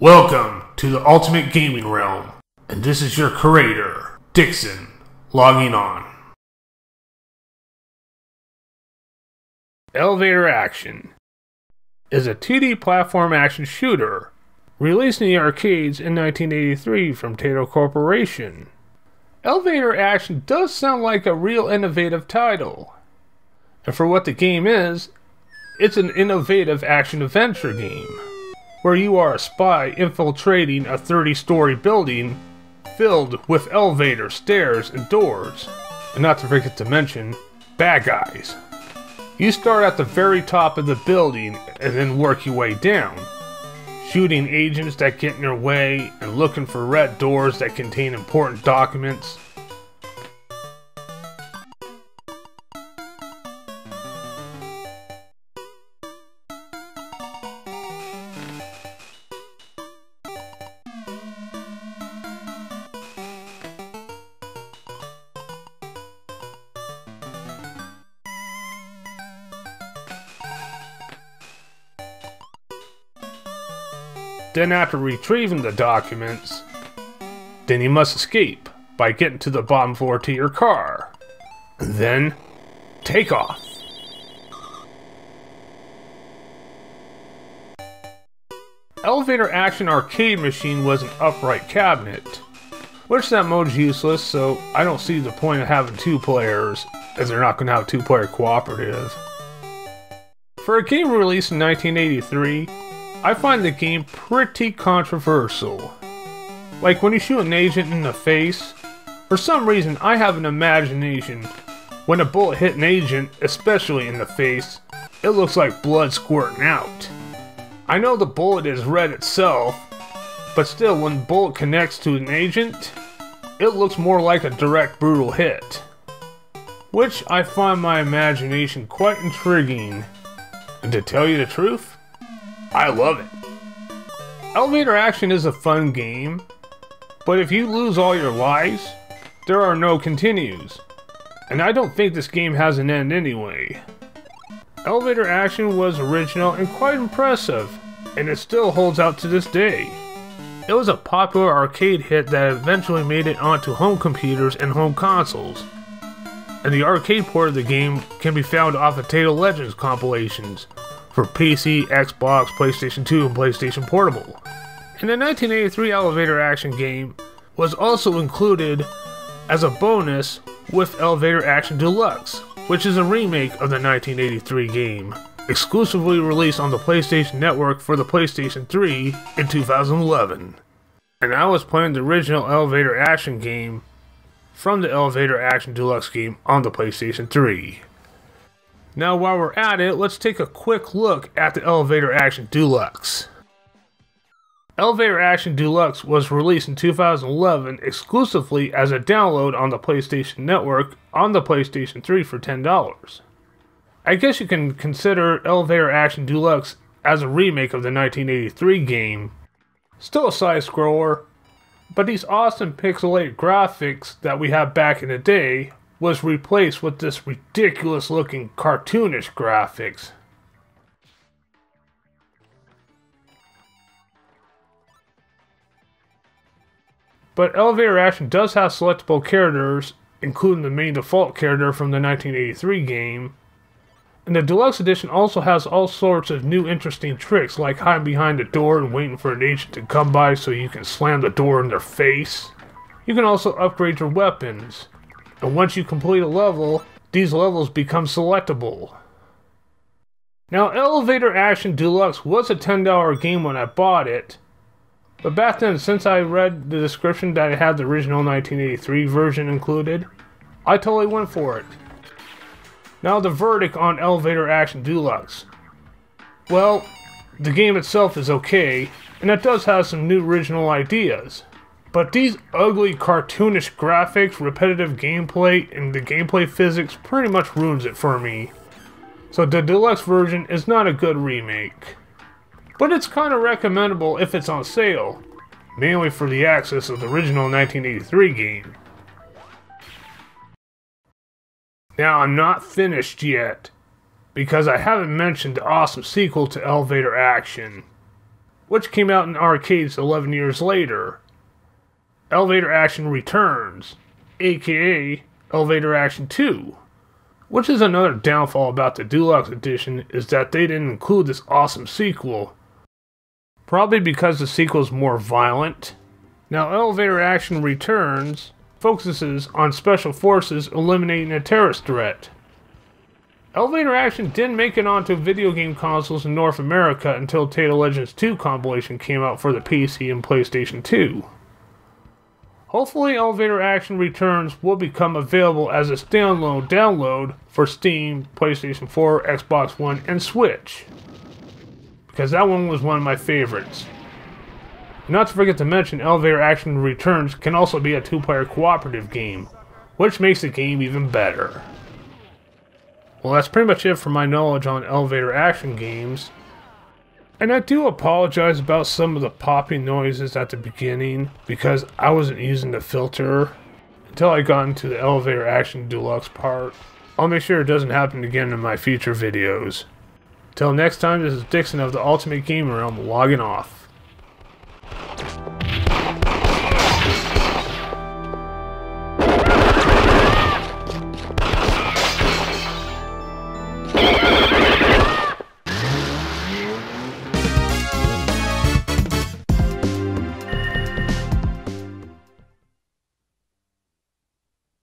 Welcome to the Ultimate Gaming Realm, and this is your creator, Dixon, logging on. Elevator Action is a 2D platform action shooter released in the arcades in 1983 from Taito Corporation. Elevator Action does sound like a real innovative title. And for what the game is, it's an innovative action adventure game where you are a spy infiltrating a 30 story building filled with elevators, stairs, and doors. And not to forget to mention, bad guys. You start at the very top of the building and then work your way down, shooting agents that get in your way and looking for red doors that contain important documents. Then, after retrieving the documents, then you must escape by getting to the bottom floor to your car. Then, take off. Elevator Action Arcade Machine was an upright cabinet, which that mode's useless, so I don't see the point of having two players, as they're not going to have two player cooperative. For a game released in 1983, I find the game pretty controversial. Like when you shoot an agent in the face, for some reason I have an imagination when a bullet hit an agent, especially in the face, it looks like blood squirting out. I know the bullet is red itself, but still when bullet connects to an agent, it looks more like a direct brutal hit. Which I find my imagination quite intriguing. And to tell you the truth, I love it. Elevator Action is a fun game, but if you lose all your lives, there are no continues. And I don't think this game has an end anyway. Elevator Action was original and quite impressive, and it still holds out to this day. It was a popular arcade hit that eventually made it onto home computers and home consoles. And the arcade port of the game can be found off of Taito Legends compilations for PC, Xbox, PlayStation 2, and PlayStation Portable. And the 1983 Elevator Action game was also included as a bonus with Elevator Action Deluxe, which is a remake of the 1983 game, exclusively released on the PlayStation Network for the PlayStation 3 in 2011. And I was playing the original Elevator Action game from the Elevator Action Deluxe game on the PlayStation 3. Now, while we're at it, let's take a quick look at the Elevator Action Deluxe. Elevator Action Deluxe was released in 2011 exclusively as a download on the PlayStation Network on the PlayStation 3 for $10. I guess you can consider Elevator Action Deluxe as a remake of the 1983 game. Still a side scroller, but these awesome pixelated graphics that we had back in the day was replaced with this ridiculous looking cartoonish graphics. But Elevator Action does have selectable characters, including the main default character from the 1983 game. And the deluxe edition also has all sorts of new interesting tricks, like hiding behind a door and waiting for an agent to come by so you can slam the door in their face. You can also upgrade your weapons, and once you complete a level, these levels become selectable. Now, Elevator Action Deluxe was a $10 game when I bought it, but back then, since I read the description that it had the original 1983 version included, I totally went for it. Now, the verdict on Elevator Action Deluxe. Well, the game itself is okay, and it does have some new original ideas. But these ugly cartoonish graphics, repetitive gameplay, and the gameplay physics pretty much ruins it for me. So the deluxe version is not a good remake. But it's kind of recommendable if it's on sale, mainly for the access of the original 1983 game. Now I'm not finished yet, because I haven't mentioned the awesome sequel to Elevator Action. which came out in arcades 11 years later. Elevator Action Returns, aka Elevator Action 2. Which is another downfall about the Deluxe Edition is that they didn't include this awesome sequel. Probably because the sequel is more violent. Now, Elevator Action Returns focuses on Special Forces eliminating a terrorist threat. Elevator Action didn't make it onto video game consoles in North America until Taito Legends 2 compilation came out for the PC and PlayStation 2. Hopefully, Elevator Action Returns will become available as a standalone download for Steam, PlayStation 4, Xbox One, and Switch. Because that one was one of my favorites. Not to forget to mention, Elevator Action Returns can also be a two player cooperative game, which makes the game even better. Well, that's pretty much it for my knowledge on elevator action games. And I do apologize about some of the popping noises at the beginning because I wasn't using the filter until I got into the elevator action deluxe part. I'll make sure it doesn't happen again in my future videos. Till next time, this is Dixon of the Ultimate Game Realm logging off.